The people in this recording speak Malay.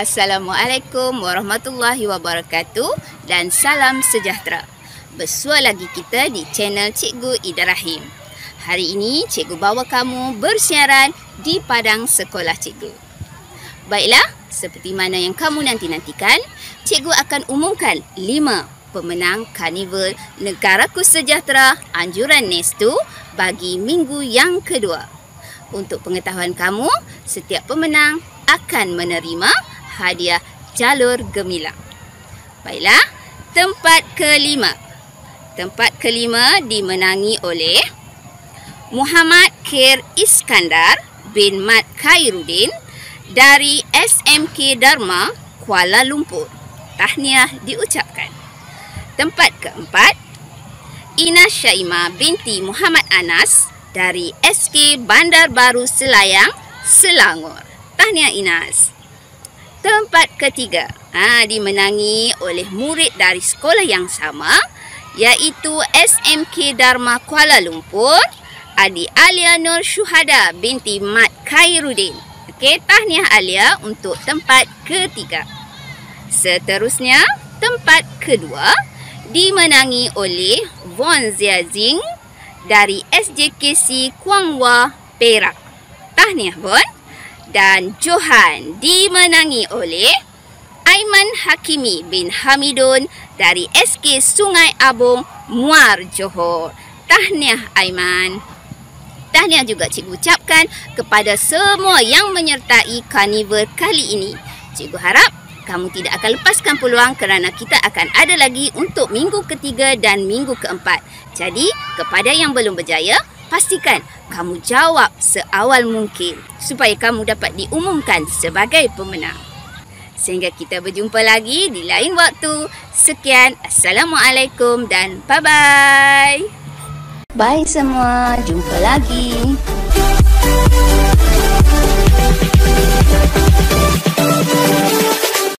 Assalamualaikum warahmatullahi wabarakatuh dan salam sejahtera. Bersua lagi kita di channel Cikgu Ida Rahim. Hari ini cikgu bawa kamu bersiaran di padang sekolah cikgu. Baiklah, seperti mana yang kamu nanti-nantikan, cikgu akan umumkan lima pemenang Karnival Negaraku Sejahtera Anjuran Nestu bagi minggu yang kedua. Untuk pengetahuan kamu, setiap pemenang akan menerima hadiah jalur gemilang. Baiklah, tempat kelima. Tempat kelima dimenangi oleh Muhammad Khair Iskandar bin Mat Khairuddin dari SMK Dharma, Kuala Lumpur. Tahniah diucapkan. Tempat keempat, Ina Syaima binti Muhammad Anas dari SK Bandar Baru Selayang, Selangor. Tahniah Inas. Tempat ketiga ha, dimenangi oleh murid dari sekolah yang sama iaitu SMK Dharma Kuala Lumpur Adi Alia Nur Syuhada binti Mat Khairuddin. Okey, tahniah Alia untuk tempat ketiga. Seterusnya, tempat kedua dimenangi oleh Von Ziazing dari SJKC Kuangwa, Perak. Tahniah Von dan Johan dimenangi oleh Aiman Hakimi bin Hamidun dari SK Sungai Abung, Muar Johor. Tahniah Aiman. Tahniah juga cikgu ucapkan kepada semua yang menyertai karnival kali ini. Cikgu harap kamu tidak akan lepaskan peluang kerana kita akan ada lagi untuk minggu ketiga dan minggu keempat. Jadi, kepada yang belum berjaya, pastikan kamu jawab seawal mungkin supaya kamu dapat diumumkan sebagai pemenang. Sehingga kita berjumpa lagi di lain waktu. Sekian, Assalamualaikum dan bye-bye. Bye semua, jumpa lagi.